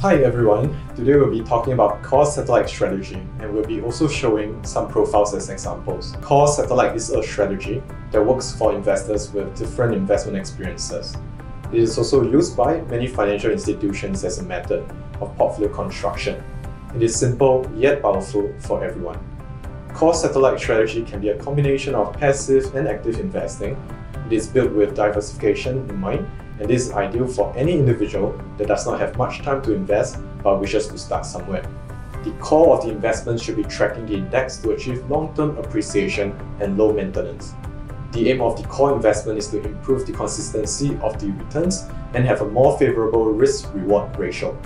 Hi everyone, today we'll be talking about core satellite strategy and we'll be also showing some profiles as examples. Core satellite is a strategy that works for investors with different investment experiences. It is also used by many financial institutions as a method of portfolio construction. It is simple yet powerful for everyone. Core satellite strategy can be a combination of passive and active investing. It is built with diversification in mind and this is ideal for any individual that does not have much time to invest but wishes to start somewhere. The core of the investment should be tracking the index to achieve long-term appreciation and low maintenance. The aim of the core investment is to improve the consistency of the returns and have a more favorable risk-reward ratio.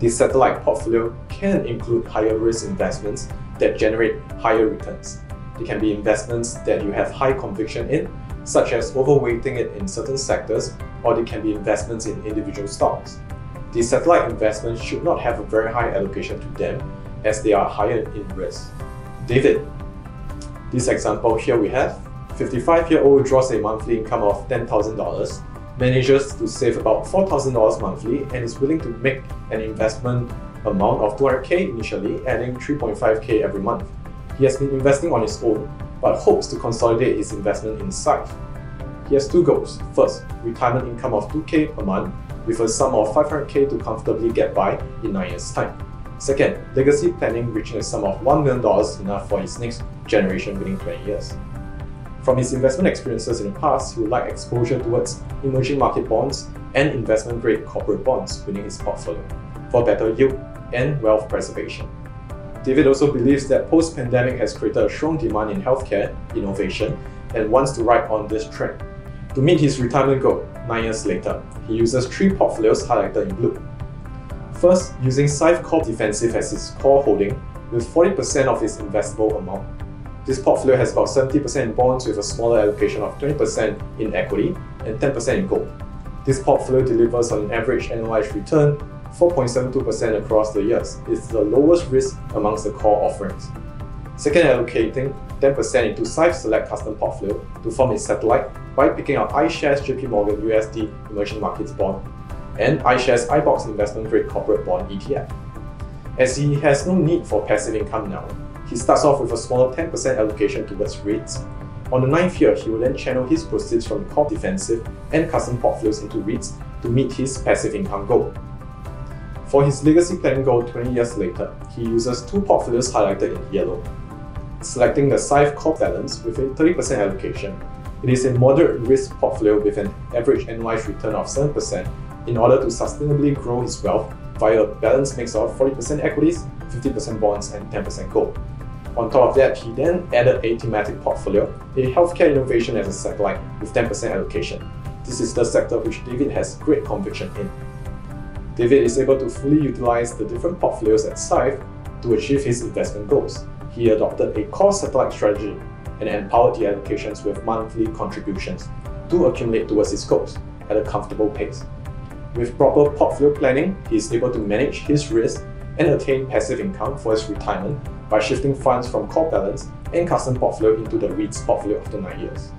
The satellite portfolio can include higher risk investments that generate higher returns. They can be investments that you have high conviction in such as overweighting it in certain sectors, or they can be investments in individual stocks. The satellite investments should not have a very high allocation to them as they are higher in risk. David. This example here we have 55-year-old draws a monthly income of $10,000, manages to save about $4,000 monthly and is willing to make an investment amount of 200k initially, adding 3.5k every month. He has been investing on his own but hopes to consolidate his investment in Syfe. He has two goals. First, retirement income of 2k per month with a sum of 500k to comfortably get by in 9 years' time. Second, legacy planning reaching a sum of $1 million enough for his next generation within 20 years. From his investment experiences in the past, he would like exposure towards emerging market bonds and investment grade corporate bonds within his portfolio for better yield and wealth preservation. David also believes that post-pandemic has created a strong demand in healthcare innovation and wants to ride on this trend. To meet his retirement goal, nine years later, he uses three portfolios highlighted in blue. First, using Syfe Core Defensive as his core holding with 40% of his investable amount. This portfolio has about 70% in bonds with a smaller allocation of 20% in equity and 10% in gold. This portfolio delivers on an average annualized return 4.72% across the years is the lowest risk amongst the core offerings. Second, allocating 10% into Syfe Select Custom Portfolio to form its satellite by picking up iShares JP Morgan USD Emerging Markets Bond and iShares iBoxx Investment Grade Corporate Bond ETF. As he has no need for passive income now, he starts off with a smaller 10% allocation towards REITs. On the ninth year, he will then channel his proceeds from the core defensive and custom portfolios into REITs to meet his passive income goal. For his legacy planning goal 20 years later, he uses two portfolios highlighted in yellow. Selecting the Syfe Core Balance with a 30% allocation, it is a moderate risk portfolio with an average annualized return of 7% in order to sustainably grow his wealth via a balanced mix of 40% equities, 50% bonds, and 10% gold. On top of that, he then added a thematic portfolio, a healthcare innovation as a satellite with 10% allocation. This is the sector which David has great conviction in. David is able to fully utilize the different portfolios at Syfe to achieve his investment goals. He adopted a core satellite strategy and empowered the allocations with monthly contributions to accumulate towards his goals at a comfortable pace. With proper portfolio planning, he is able to manage his risk and attain passive income for his retirement by shifting funds from core balance and custom portfolio into the REITs portfolio after 9 years.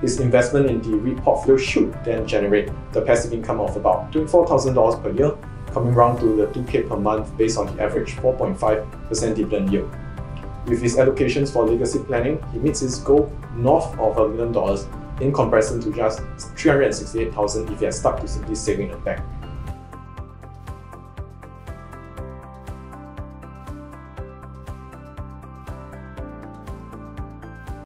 His investment in the REIT portfolio should then generate the passive income of about $24,000 per year, coming round to the 2K per month based on the average 4.5% dividend yield. With his allocations for legacy planning, he meets his goal north of a million dollars in comparison to just 368,000 if he had stuck to simply saving in the bank.